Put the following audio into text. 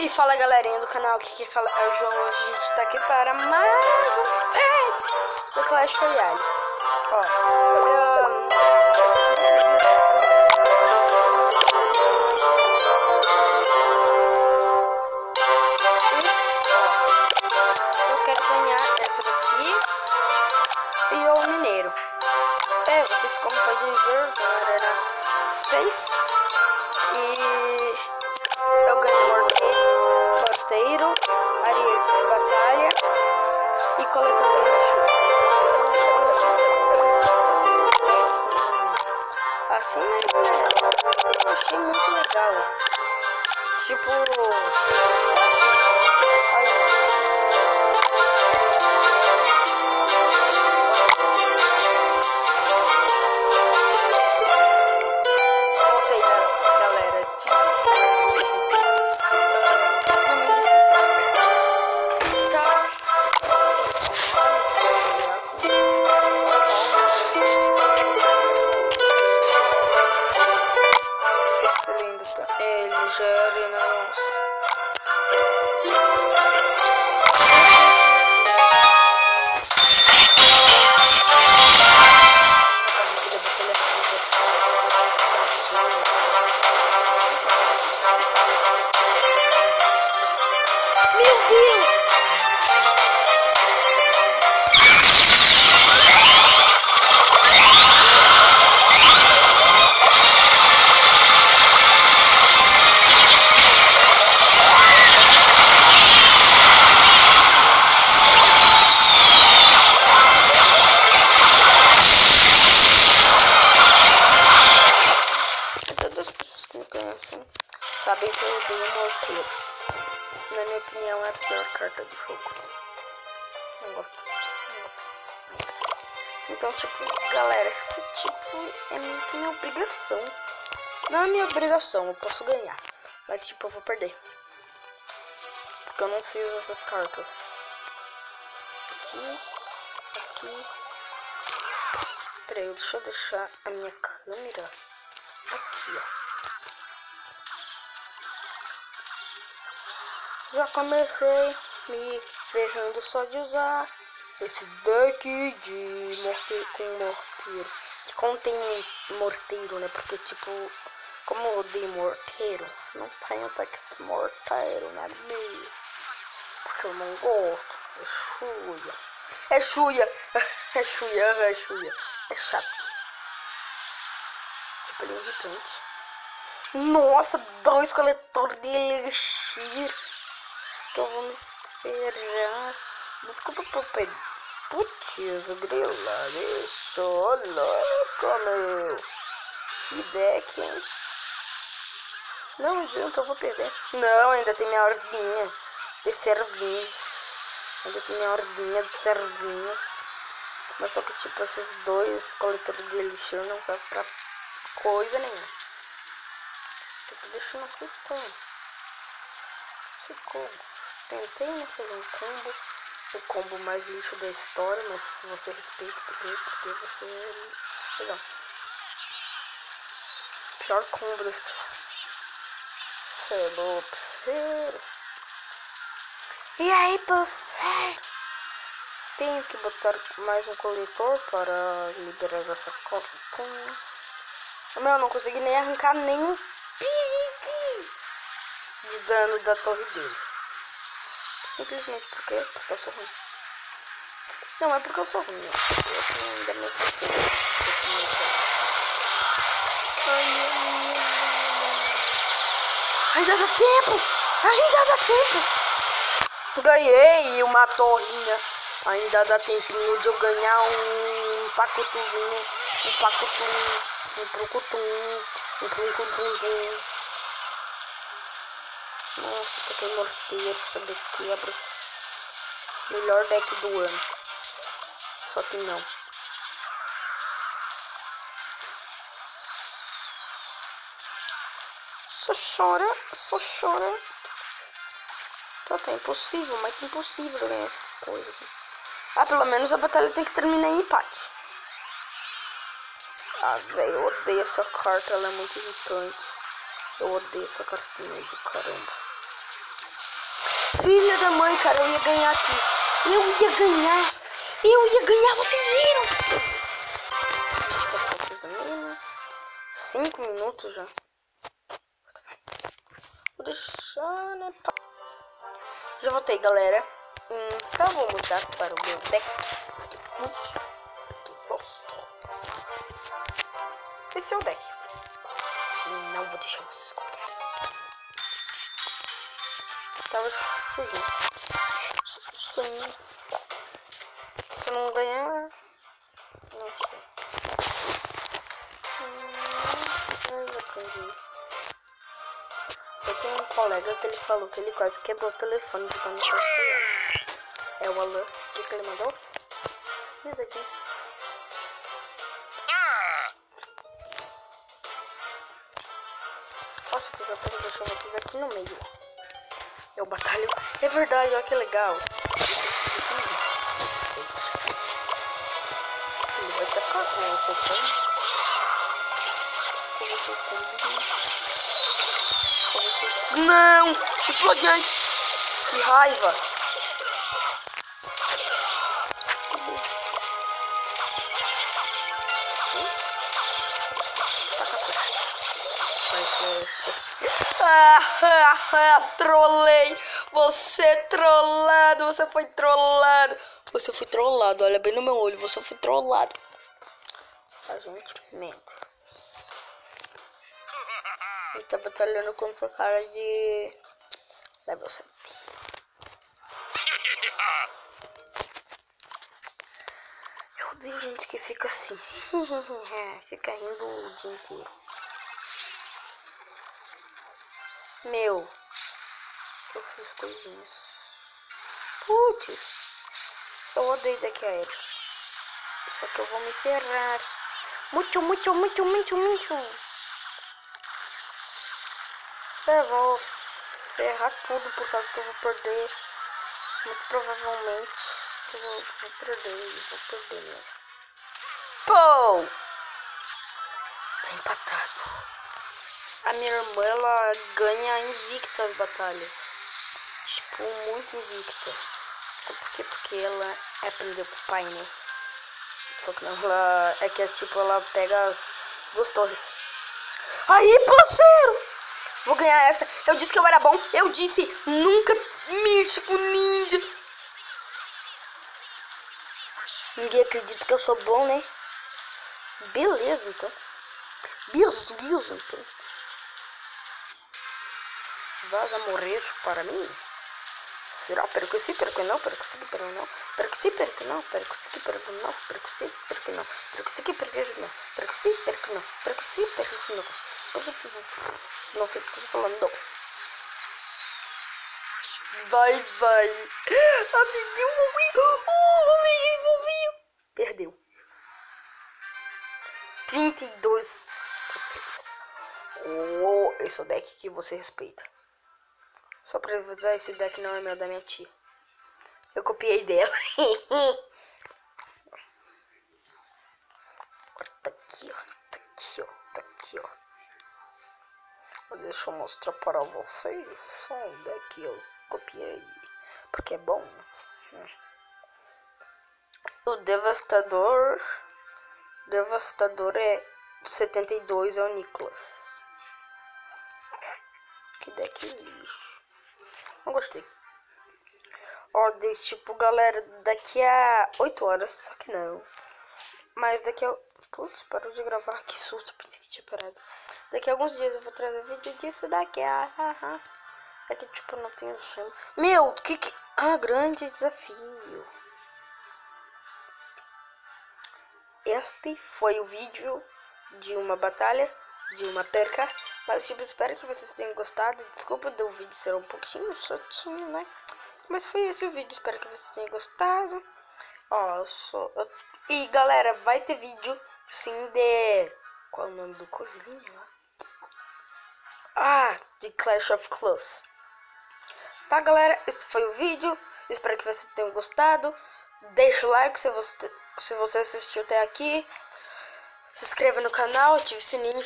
E fala galerinha do canal, aqui quem fala é o João, hoje a gente tá aqui para mais um vídeo do Clash Royale. Ó, eu, quero ganhar essa daqui e o mineiro. É, vocês como podem ver, galera, era 6 e coletador de chuva. Assim mesmo, né? Achei muito legal. Tipo. Opinião, é a pior carta do jogo. Não gosto. Então, tipo, galera, esse tipo é minha obrigação. Não é minha obrigação, eu posso ganhar. Mas, tipo, eu vou perder. Porque eu não sei usar essas cartas. Aqui, aqui. Peraí, deixa eu deixar a minha câmera aqui, ó. Já comecei me ferrando só de usar esse deck de morteiro com morteiro. Que contém morteiro, né? Porque, tipo, como eu odeio morteiro, não tenho de morteiro na meio. Porque eu não gosto. É chuia. É chuia. É chuia, é chuia. É chato. Tipo, ele é irritante. Nossa, dois coletores de elixir. Me ferrar. Desculpa por pedir. Putz, grila, isso, louco, meu. Que deck, hein? Não adianta, eu vou perder. Não, ainda tem minha ordinha de servinhos. Ainda tem minha ordinha de servinhos. Mas só que, tipo, esses dois coletores de elixir não servem pra coisa nenhuma. Tipo, deixa não sei como. Não como. Tentei né, fazer um combo. O combo mais lixo da história, mas você respeita porque, porque você é legal. Pior combo desse. Cê é louco, parceiro. E aí, parceiro? Tenho que botar mais um coletor para liberar essa conta. Meu, eu não consegui nem arrancar nenhum pirique de dano da torre dele. Simplesmente porque, porque eu sou ruim. Não, é porque eu sou ruim. Eu ainda Ainda dá tempo! Ainda dá tempo! Ganhei uma torrinha. Ainda dá tempinho de eu ganhar um pacotuzinho. Um pacotum. Um procutum. Um pruncum Nossa, que de quebra. Melhor deck do ano. Só que não. Só chora, só chora. Tá, tá impossível, mas que impossível ganhar essa coisa. Ah, pelo menos a batalha tem que terminar em empate. Ah, velho, eu odeio essa carta, ela é muito irritante. Eu odeio essa cartinha do caramba. Filha da mãe, cara, eu ia ganhar aqui. Eu ia ganhar. Eu ia ganhar, vocês viram? Cinco minutos já. Vou deixar, né? Já voltei, galera. Então vou mudar para o meu deck. Esse é o deck. Não vou deixar vocês copiarem. Tava fugindo. Sim. Se não ganhar. Não sei. Hum, eu tenho um colega que ele falou que ele quase quebrou o telefone jogando com É o Alan. O que, que ele mandou? Isso aqui. Nossa, que já deixar vocês aqui no meio. É o batalho. É verdade, olha que legal. Ele vai tacar com essa aqui. Não! Explodiante! Que raiva! Ah, ah, ah, trolei! Você trollado! Você foi trollado! Você foi trollado, olha bem no meu olho, você foi trollado. A gente mente. Ele tá batalhando contra o cara de level 7. Eu odeio gente que fica assim. fica rindo o dia inteiro. Meu. Eu fiz coisinhas. Putz. Eu odeio daqui aéreo. Só que eu vou me ferrar. Muito, muito, muito, muito, muito. Eu vou ferrar tudo por causa que eu vou perder. Muito provavelmente eu vou, vou perder, vou perder mesmo. Pô! Tá empatado. A minha irmã ela ganha invicta as batalhas. Tipo, muito invicta. Por quê? Porque ela aprendeu com o pai, né? Só que não, ela é que tipo, ela pega as duas torres. Aí, parceiro! Vou ganhar essa. Eu disse que eu era bom. Eu disse nunca mexa com ninja. Ninguém acredita que eu sou bom, né? Beleza, então. Beleza, então. Vas a morrer para mim? Será? Que sim, que não, que sim, pero não. Que sim, que não, que sim, que não, que sim, que não. Que sim, que não. Que sim, que não. Que sim, que não. Não sei o que tô falando. Vai, vai. Amiguinho, morri. Oh, amiguinho, morri. Perdeu. 32 troféus. Oh, esse é o deck que você respeita. Só pra avisar, esse deck não é meu, é da minha tia. Eu copiei dela. tá aqui, ó. Tá aqui, ó. Tá aqui, ó. Deixa eu mostrar para vocês só onde é que eu copiei. Porque é bom. O Devastador. Devastador é 72 é o Nicholas. Que deck lixo. Não gostei. Ó, de, tipo, galera, daqui a 8 horas, só que não. Mas daqui a. Putz, parou de gravar, que susto, pensei que tinha parado. Daqui a alguns dias eu vou trazer vídeo disso daqui. Ah, ah, ah. É que tipo, não tenho chama. Meu, que que. Ah, grande desafio. Este foi o vídeo de uma batalha, de uma perca. Mas tipo, espero que vocês tenham gostado. Desculpa do vídeo ser um pouquinho chatinho, né? Mas foi esse o vídeo. Espero que vocês tenham gostado. Ó, eu sou. Eu... E galera, vai ter vídeo sim de. Qual é o nome do coisinho lá? Ah, de Clash of Clans. Tá, galera? Esse foi o vídeo. Espero que vocês tenham gostado. Deixa o like se você, se você assistiu até aqui. Se inscreva no canal, ative o sininho.